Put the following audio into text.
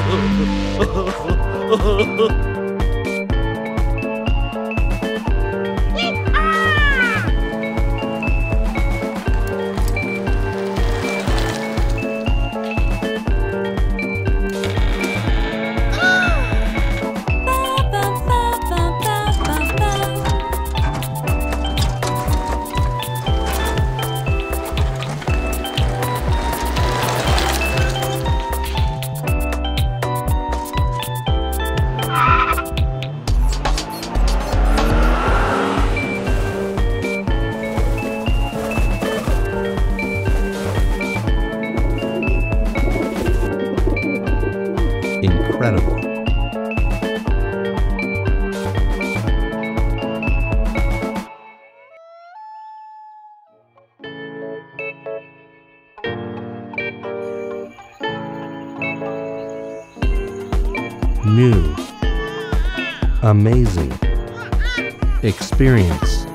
Oh, oh oh oh oh Incredible. New. Amazing. Experience.